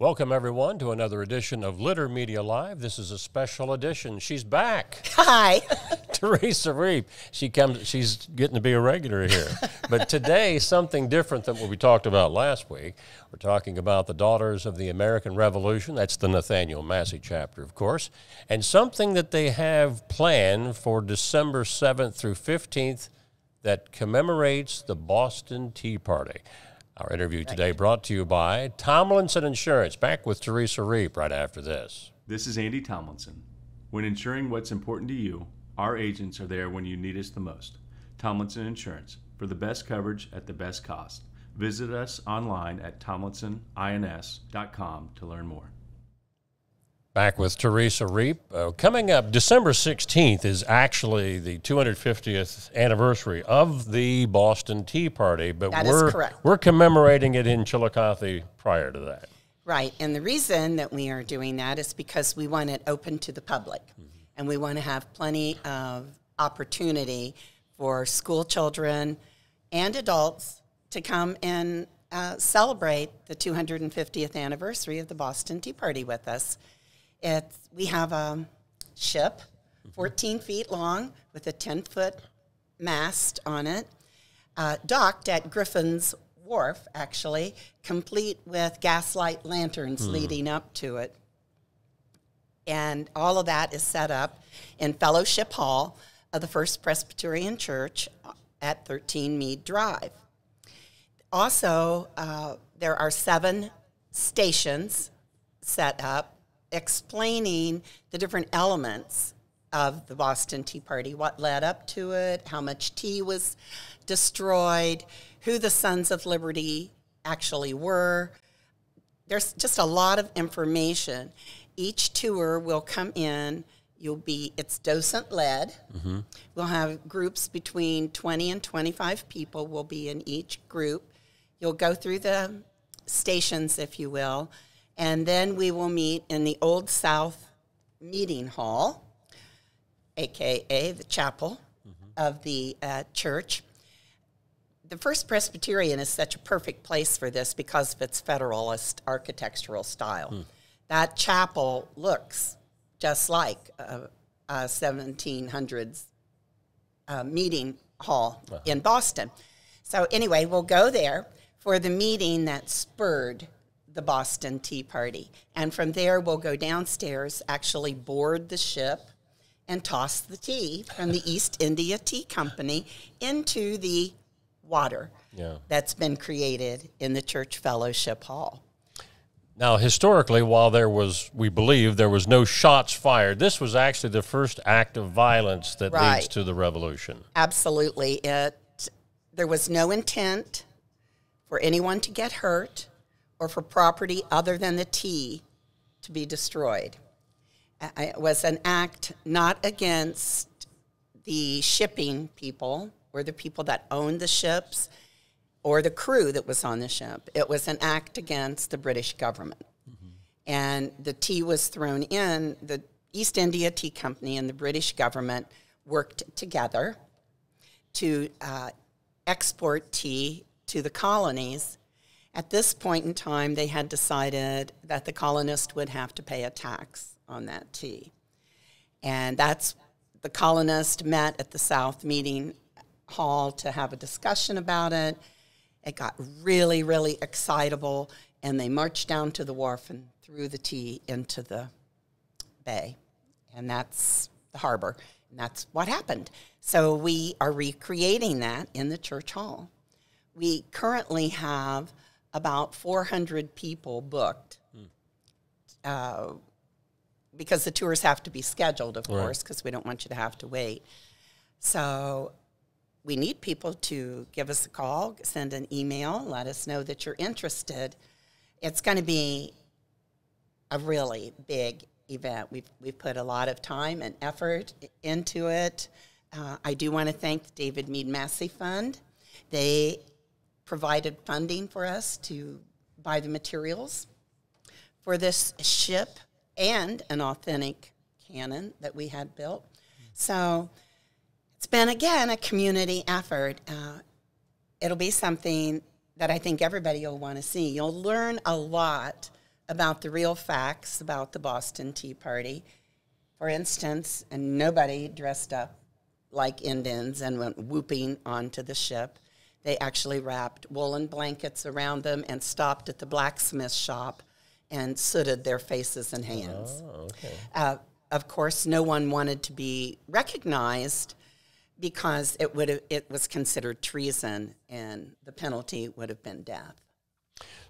Welcome, everyone, to another edition of Litter Media Live. This is a special edition. She's back. Hi. Terressa Reep. She comes. She's getting to be a regular here. but today, something different than what we talked about last week. We're talking about the Daughters of the American Revolution. That's the Nathaniel Massie chapter, of course, and something that they have planned for December 7th through 15th that commemorates the Boston Tea Party. Our interview today brought to you by Tomlinson Insurance. Back with Terressa Reep right after this. This is Andy Tomlinson. When insuring what's important to you, our agents are there when you need us the most. Tomlinson Insurance for the best coverage at the best cost. Visit us online at tomlinsonins.com to learn more. Back with Terressa Reep. Uh, coming up, December 16th is actually the 250th anniversary of the Boston Tea Party, but That we're correct. we're commemorating it in Chillicothe prior to that. Right. And the reason that we are doing that is because we want it open to the public. And we want to have plenty of opportunity for school children and adults to come and uh, celebrate the 250th anniversary of the Boston Tea Party with us. It's, we have a ship, 14 feet long, with a 10 foot mast on it, uh, docked at Griffin's Wharf, actually, complete with gaslight lanterns leading up to it. And all of that is set up in Fellowship Hall of the First Presbyterian Church at 13 Mead Drive. Also, uh, there are seven stations set up explaining the different elements of the Boston Tea Party, what led up to it, how much tea was destroyed, who the Sons of Liberty actually were. There's just a lot of information. Each tour will come in. You'll be, it's docent led. Mm-hmm. We'll have groups between 20 and 25 people will be in each group. You'll go through the stations, if you will, and then we will meet in the Old South Meeting Hall, aka the chapel of the uh, church. The First Presbyterian is such a perfect place for this because of its Federalist architectural style. That chapel looks just like a, a 1700s uh, meeting hall in Boston. So, anyway, we'll go there for the meeting that spurred the Boston Tea Party. And from there, we'll go downstairs, actually board the ship, and toss the tea from the East India Tea Company into the water Yeah. that's been created in the church fellowship hall. Now, historically, while there was, we believe, there was no shots fired, this was actually the first act of violence that leads to the revolution. Absolutely. It there was no intent for anyone to get hurt or for property other than the tea to be destroyed. It was an act not against the shipping people or the people that owned the ships or the crew that was on the ship. It was an act against the British government. And the tea was thrown in. The East India Tea Company and the British government worked together to uh, export tea to the colonies. At this point in time, they had decided that the colonists would have to pay a tax on that tea. And that's the colonists met at the South Meeting Hall to have a discussion about it. It got really, really excitable, and they marched down to the wharf and threw the tea into the bay. And that's the harbor. And that's what happened. So we are recreating that in the church hall. We currently have about 400 people booked uh, because the tours have to be scheduled, of course, because we don't want you to have to wait. So we need people to give us a call, send an email, let us know that you're interested. It's going to be a really big event. We've, we've put a lot of time and effort into it. Uh, I do want to thank the David Meade Massie Fund. They provided funding for us to buy the materials for this ship and an authentic cannon that we had built. So it's been, again, a community effort. Uh, it'll be something that I think everybody will want to see. You'll learn a lot about the real facts about the Boston Tea Party. For instance, and nobody dressed up like Indians and went whooping onto the ship. They actually wrapped woolen blankets around them and stopped at the blacksmith shop and sooted their faces and hands. Oh, okay. Uh, of course, no one wanted to be recognized because it would it was considered treason, and the penalty would have been death.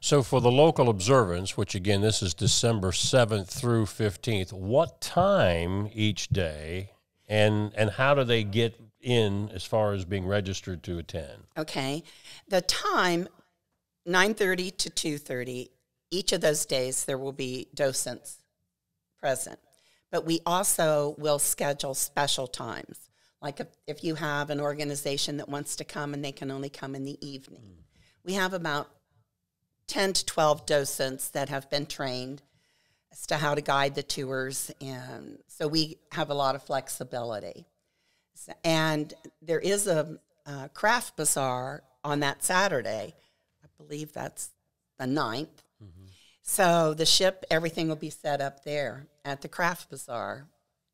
So for the local observance, which again this is December seventh through fifteenth, what time each day, and and how do they get in as far as being registered to attend? Okay, the time nine thirty to two thirty. Each of those days, there will be docents present, but we also will schedule special times. Like if, if you have an organization that wants to come and they can only come in the evening, hmm. we have about 10 to 12 docents that have been trained as to how to guide the tours. And so we have a lot of flexibility. And there is a, uh craft bazaar on that Saturday. I believe that's the 9th. So the ship, everything will be set up there at the craft bazaar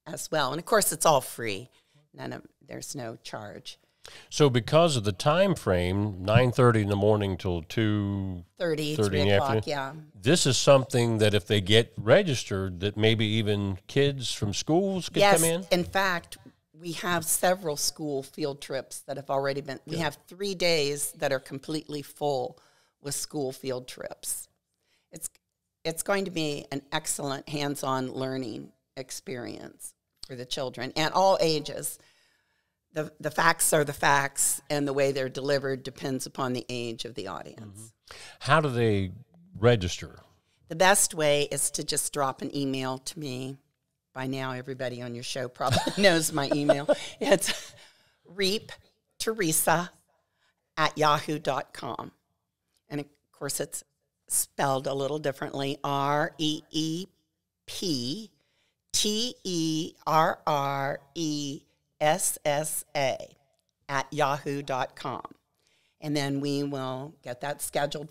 as well. And of course, it's all free. None of, there's no charge. So because of the time frame, nine thirty in the morning till two 30, 30 3 in the o'clock, afternoon? yeah. this is something that if they get registered, that maybe even kids from schools could yes, come in. in fact, we have several school field trips that have already been. We have three days that are completely full with school field trips. It's it's going to be an excellent hands-on learning experience for the children at all ages. The the facts are the facts, and the way they're delivered depends upon the age of the audience. Mm-hmm. How do they register? The best way is to just drop an email to me. By now, everybody on your show probably knows my email. It's reap Teresa at yahoo.com. And of course, it's spelled a little differently R E E P T E R R E S S A at yahoo.com. And then we will get that scheduled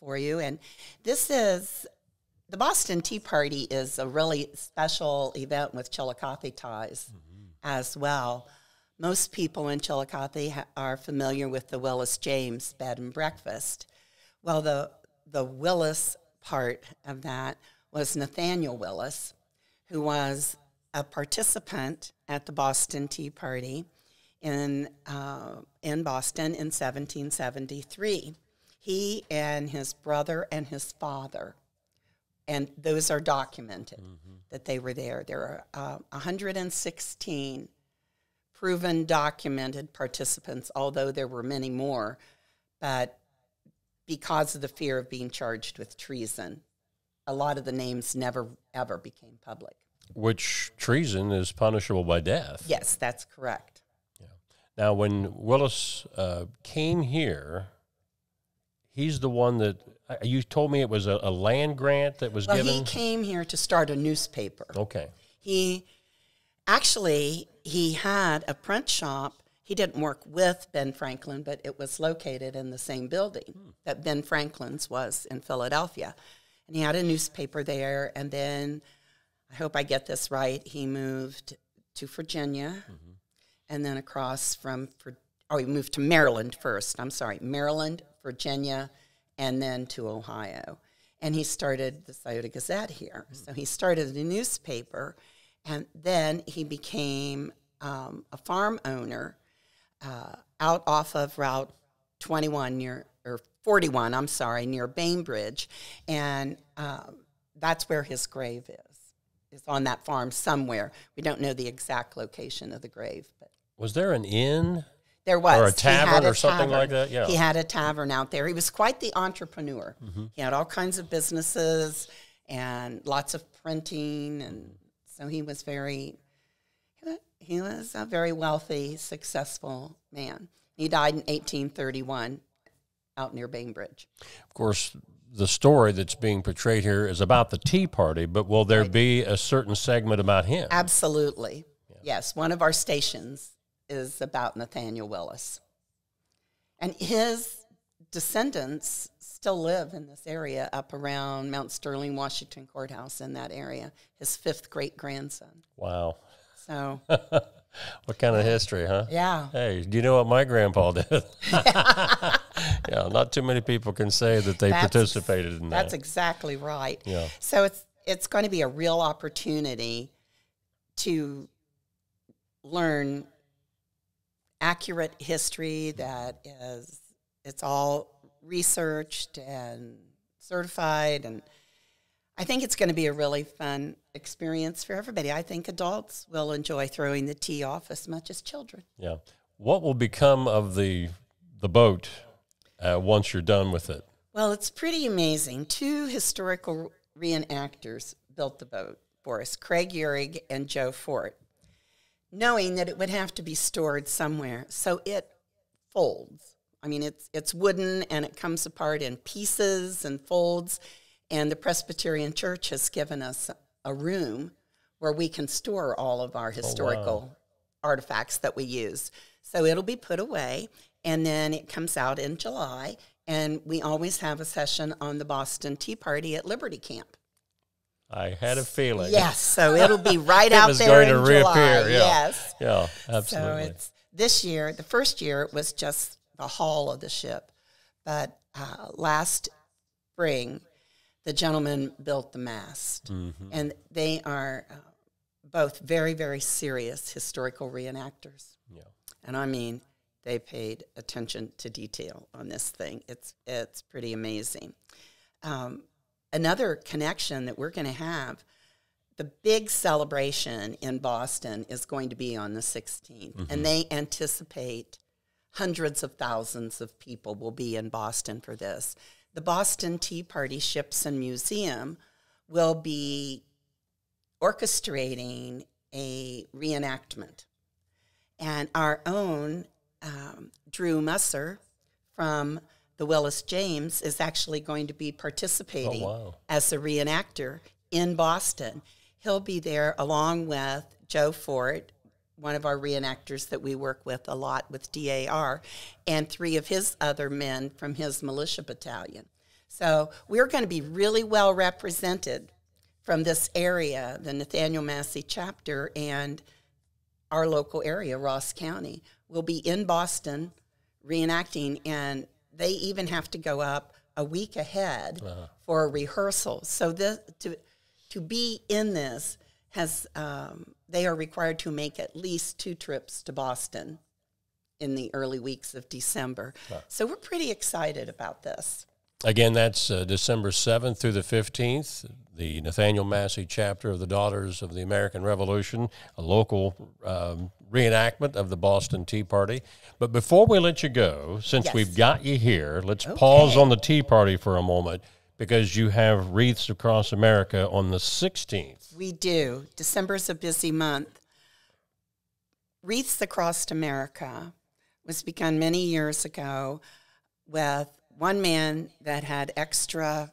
for you. And this is the Boston Tea Party is a really special event with Chillicothe ties mm-hmm. as well. Most people in Chillicothe ha- are familiar with the Willis James bed and breakfast. Well, the the Willis part of that was Nathaniel Willis, who was a participant at the Boston Tea Party in uh, in Boston in 1773. He and his brother and his father, and those are documented that they were there. There are uh, 116 proven documented participants, although there were many more, but because of the fear of being charged with treason, a lot of the names never ever became public. Which treason is punishable by death. Yes, that's correct. Yeah. Now, when Willis uh, came here, he's the one that uh, you told me it was a, a land grant that was Well, given. he came here to start a newspaper. okay. He actually he had a print shop. He didn't work with Ben Franklin, but it was located in the same building that Ben Franklin's was in Philadelphia. And he had a newspaper there. And then, I hope I get this right, he moved to Virginia and then across from, oh, he moved to Maryland first. I'm sorry, Maryland, Virginia, and then to Ohio. And he started the Scioto Gazette here. So he started a newspaper, and then he became um, a farm owner uh, out off of Route 21 near, or 41, I'm sorry, near Bainbridge. And um, that's where his grave is, is on that farm somewhere. We don't know the exact location of the grave, but Was there an inn? there was. Or a tavern a or something like that? Yeah. He had a tavern out there. He was quite the entrepreneur. Mm-hmm. He had all kinds of businesses and lots of printing. And so he was very. He was a very wealthy, successful man. He died in 1831 out near Bainbridge. Of course, the story that's being portrayed here is about the Tea Party, but will there be a certain segment about him? Absolutely. Yes, one of our stations is about Nathaniel Willis. And his descendants still live in this area up around Mount Sterling, Washington Courthouse in that area. His fifth great grandson. Wow. So, What kind of history, huh? yeah. Hey, do you know what my grandpa did? yeah, not too many people can say that they That's- participated in that. That's exactly right. Yeah. So it's it's going to be a real opportunity to learn accurate history that is it's all researched and certified and I think it's going to be a really fun experience for everybody. I think adults will enjoy throwing the tea off as much as children. yeah. What will become of the the boat uh, once you're done with it? Well, it's pretty amazing. Two historical reenactors built the boat for us, Craig Urig and Joe Fort, knowing that it would have to be stored somewhere. So it folds. I mean, it's it's wooden and it comes apart in pieces and folds. And the Presbyterian Church has given us a room where we can store all of our historical artifacts that we use. So it'll be put away, and then it comes out in July. And we always have a session on the Boston Tea Party at Liberty Camp. I had a feeling. Yes, so it'll be right It out there going in to July. reappear, yeah. Yes. Yeah, absolutely. So it's this year. The first year it was just the hull of the ship, but uh, last spring, the gentleman built the mast, Mm-hmm. and they are uh, both very, very serious historical reenactors. yeah. And I mean, they paid attention to detail on this thing. It's it's pretty amazing. Um, another connection that we're going to have, the big celebration in Boston is going to be on the 16th, and they anticipate hundreds of thousands of people will be in Boston for this. The Boston Tea Party Ships and Museum will be orchestrating a reenactment and our own um, Drew Musser from the Willis James is actually going to be participating Oh, wow. as a reenactor in Boston. He'll be there along with Joe Ford, one of our reenactors that we work with a lot with DAR, and three of his other men from his militia battalion. So we're going to be really well represented from this area, the Nathaniel Massie chapter, and our local area, Ross County, will be in Boston reenacting, and they even have to go up a week ahead uh-huh. for a rehearsal. So this, to to be in this has um, they are required to make at least two trips to Boston in the early weeks of December. So we're pretty excited about this. Again, that's uh, December 7th through the 15th, the Nathaniel Massie chapter of the Daughters of the American Revolution, a local um, reenactment of the Boston Tea Party. But before we let you go, since Yes. we've got you here, let's pause on the Tea Party for a moment because you have Wreaths Across America on the 16th. We do. December's a busy month. Wreaths Across America was begun many years ago with one man that had extra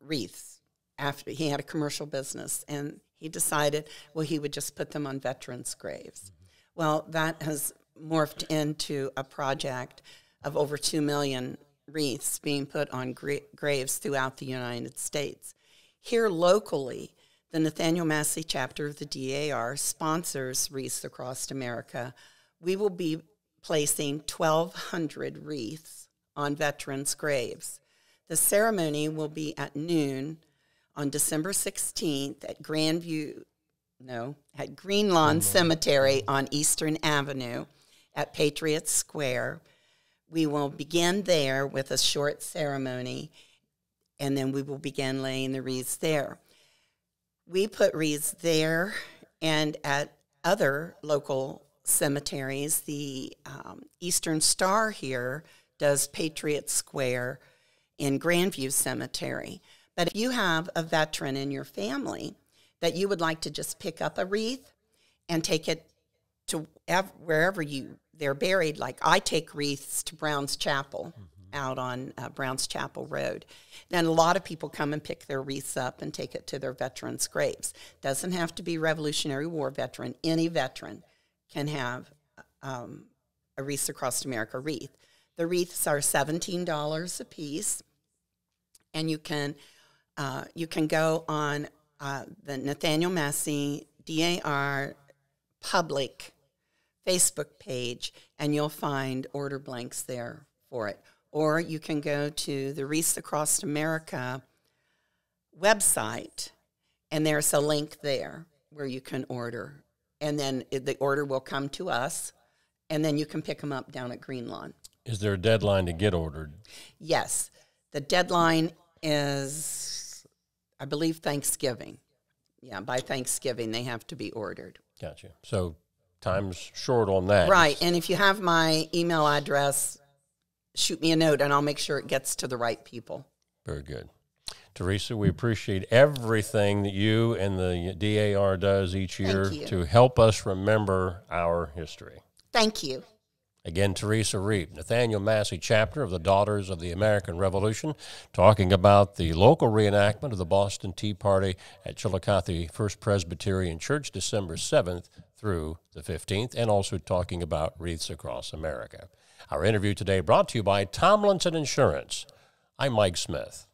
wreaths after he had a commercial business and he decided well he would just put them on veterans graves well that has morphed into a project of over 2 million wreaths being put on gra- graves throughout the united states. Here locally the nathaniel massie chapter of the dar sponsors wreaths across america. We will be placing 1200 wreaths on veterans graves. The ceremony will be at noon on December 16th at Grandview, no, at Green Lawn Cemetery on Eastern Avenue at Patriot Square. We will begin there with a short ceremony, and then we will begin laying the wreaths there. We put wreaths there and at other local cemeteries. The um, Eastern Star here does Patriot Square in Grandview Cemetery. But if you have a veteran in your family that you would like to just pick up a wreath and take it to ev- wherever you they're buried, like I take wreaths to Brown's Chapel out on uh, Brown's Chapel Road. Then a lot of people come and pick their wreaths up and take it to their veterans' graves. Doesn't have to be Revolutionary War veteran. Any veteran can have um, a Wreaths Across America wreath. The wreaths are $17 a piece. And you can, uh, you can go on uh, the Nathaniel Massie DAR public Facebook page and you'll find order blanks there for it. Or you can go to the Wreaths Across America website and there's a link there where you can order. And then the order will come to us and then you can pick them up down at Green Lawn. Is there a deadline to get ordered? Yes, the deadline is, I believe, Thanksgiving. Yeah, by Thanksgiving, they have to be ordered. Gotcha. So time's short on that. Right, and if you have my email address, shoot me a note and I'll make sure it gets to the right people. Very good. Terressa, we appreciate everything that you and the DAR does each year to help us remember our history. Thank you. Again, Terressa Reep, Nathaniel Massie chapter of the Daughters of the American Revolution, talking about the local reenactment of the Boston Tea Party at Chillicothe First Presbyterian Church, December 7th through the 15th, and also talking about wreaths across America. Our interview today brought to you by Tomlinson Insurance. I'm Mike Smith.